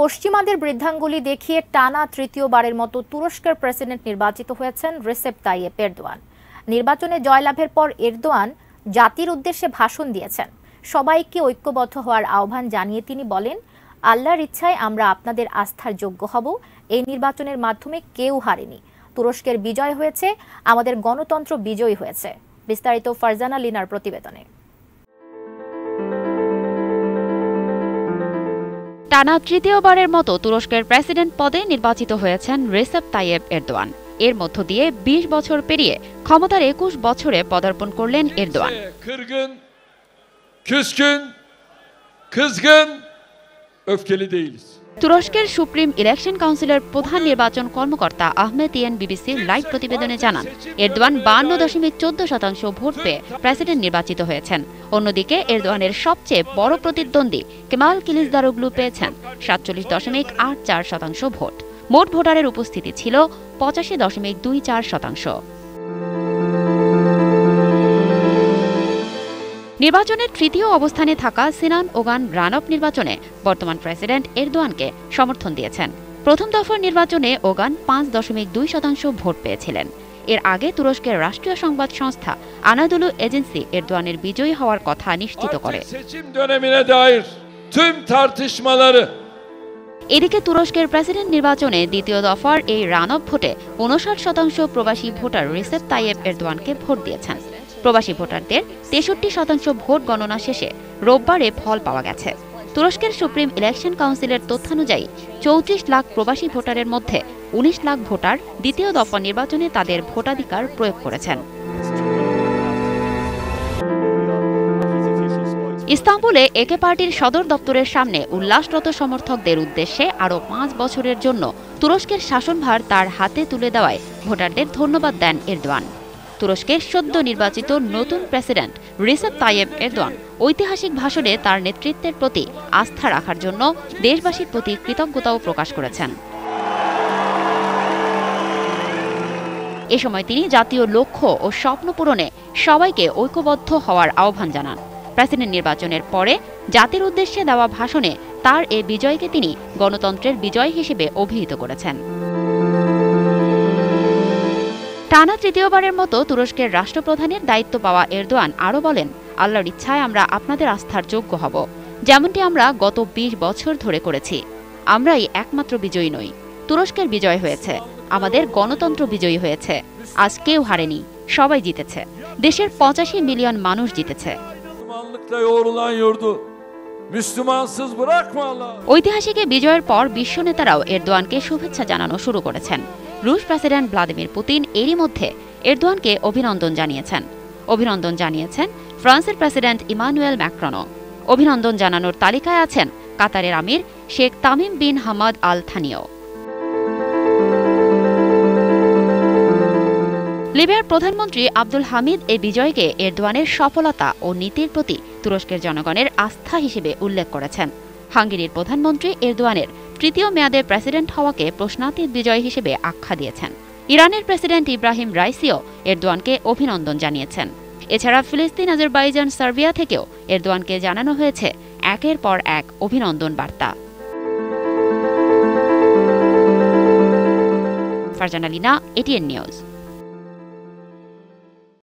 পশ্চিমাদের বৃদ্ধাঙ্গুলি দেখিয়ে টানা তৃতীয়বারের মতো তুরস্কের প্রেসিডেন্ট নির্বাচিত হয়েছেন রিসেপ তাইয়েপ এরদোয়ান। নির্বাচনে জয়লাভের পর এরদোয়ান জাতির উদ্দেশ্যে ভাষণ দিয়েছেন। সবাইকে ঐক্যবদ্ধ হওয়ার আহ্বান জানিয়ে তিনি বলেন, আল্লাহর ইচ্ছায় আমরা আপনাদের আস্থার যোগ্য হব। এই নির্বাচনের মাধ্যমে কেউ হারেনি। তুরস্কের বিজয় হয়েছে, আমাদের গণতন্ত্র বিজয়ী হয়েছে। বিস্তারিত ফারজানা লিনার প্রতিবেদনে। টানা তৃতীয়বারের মতো তুরস্কের প্রেসিডেন্ট পদে নির্বাচিত হয়েছেন রেসেপ তাইয়েব এরদোয়ান এর মধ্য দিয়ে ২০ বছর পেরিয়ে ক্ষমতার একুশ বছরে পদার্পণ করলেন এরদোয়ান öfkeli değiliz. তুরস্কের সুপ্রিম ইলেকশন কাউন্সিলের প্রধান নির্বাচন কর্মকর্তা আহমেদ ইয়েন বিবিসির লাইভ প্রতিবেদনে জানান, এরদোয়ান বান্ন দশমিক চোদ্দ শতাংশ ভোট পেয়ে প্রেসিডেন্ট নির্বাচিত হয়েছেন। অন্যদিকে, এরদোয়ানের সবচেয়ে বড় প্রতিদ্বন্দ্বী কেমাল কিলিসদারোগলু পেয়েছেন, সাতচল্লিশ দশমিক আট চার শতাংশ ভোট। মোট ভোটারের উপস্থিতি ছিল পঁচাশি দশমিক দুই চার শতাংশ। নির্বাচনের তৃতীয় অবস্থানে থাকা সিনান ওগান রানপ নির্বাচনে বর্তমান প্রেসিডেন্ট এরদোয়ানকে সমর্থন দিয়েছেন। প্রথম দফার নির্বাচনে ওগান পাঁচ দশমিক দুই শতাংশ ভোট পেয়েছিলেন। এর আগে তুরস্কের রাষ্ট্রীয় সংবাদ সংস্থা আনাদুলু এজেন্সি এরদোয়ানের বিজয়ী হওয়ার কথা নিশ্চিত করে। এদিকে তুরস্কের প্রেসিডেন্ট নির্বাচনে দ্বিতীয় দফার এই রানব ভোটে উনষাট শতাংশ প্রবাসী ভোটার রিসেপ তাইয়েব এরদোয়ানকে ভোট দিয়েছেন। প্রবাসী ভোটারদের তেষট্টি শতাংশ ভোট গণনা শেষে রোববারে ফল পাওয়া গেছে। তুরস্কের সুপ্রিম ইলেকশন কাউন্সিলের তথ্যানুযায়ী চৌত্রিশ লাখ প্রবাসী ভোটারের মধ্যে উনিশ লাখ ভোটার দ্বিতীয় দফা নির্বাচনে তাদের ভোটাধিকার প্রয়োগ করেছেন। ইস্তাম্বুলে একে পার্টির সদর দপ্তরের সামনে উল্লাসরত সমর্থকদের উদ্দেশ্যে আরও পাঁচ বছরের জন্য তুরস্কের শাসনভার তার হাতে তুলে দেওয়ায় ভোটারদের ধন্যবাদ দেন এরদোয়ান। তুরস্কের সদ্য নির্বাচিত নতুন প্রেসিডেন্ট রিসেপ তাইয়েব এরদোয়ান। ঐতিহাসিক ভাষণে তার নেতৃত্বের প্রতি আস্থা রাখার জন্য দেশবাসীর প্রতি কৃতজ্ঞতাও প্রকাশ করেছেন। এ সময় তিনি জাতীয় লক্ষ্য ও স্বপ্ন পূরণে সবাইকে ঐক্যবদ্ধ হওয়ার আহ্বান জানান। প্রেসিডেন্ট নির্বাচনের পরে জাতির উদ্দেশ্যে দেওয়া ভাষণে তার এ বিজয়কে তিনি গণতন্ত্রের বিজয় হিসেবে অভিহিত করেছেন। টানা তৃতীয়বারের মতো তুরস্কের রাষ্ট্রপ্রধানের দায়িত্ব পাওয়া এরদোয়ান আরও বলেন, আল্লাহর ইচ্ছায় আমরা আপনাদের আস্থার যোগ্য হব। যেমনটি আমরা গত ২০ বছর ধরে করেছি। আমরাই একমাত্র বিজয়ী নই। তুরস্কের বিজয় হয়েছে। আমাদের গণতন্ত্র বিজয়ী হয়েছে। আজ কেউ হারেনি। সবাই জিতেছে। দেশের পঁচাশি মিলিয়ন মানুষ জিতেছে. ঐতিহাসিক বিজয়ের পর বিশ্ব নেতারাও এরদোয়ানকে শুভেচ্ছা জানানো শুরু করেছেন। রুশ প্রেসিডেন্ট ভ্লাদিমির পুতিন এরই মধ্যে এরদোয়ানকে অভিনন্দন জানিয়েছেন। অভিনন্দন জানিয়েছেন ফ্রান্সের প্রেসিডেন্ট ইমানুয়েল ম্যাক্রনো অভিনন্দন জানানোর তালিকায় আছেন কাতারের আমির Sheikh Tamim bin Hamad Al থানিও লিবিয়ার প্রধানমন্ত্রী আব্দুল হামিদ এই বিজয়কে এরদোয়ানের সফলতা ও নীতির প্রতি তুরস্কের জনগণের আস্থা হিসেবে উল্লেখ করেছেন। হাঙ্গেরির প্রধানমন্ত্রী এরদোয়ানের তৃতীয় মেয়াদে প্রেসিডেন্ট হওয়াকে প্রশ্নাতীত বিজয় হিসেবে আখ্যা দিয়েছেন। ইরানের প্রেসিডেন্ট ইব্রাহিম রাইসিও এরদোয়ানকে অভিনন্দন জানিয়েছেন। এছাড়া ফিলিস্তিন, আজারবাইজান, সার্বিয়া থেকেও এরদোয়ানকে জানানো হয়েছে একের পর এক অভিনন্দন বার্তা। Farzana Lina, ATN news.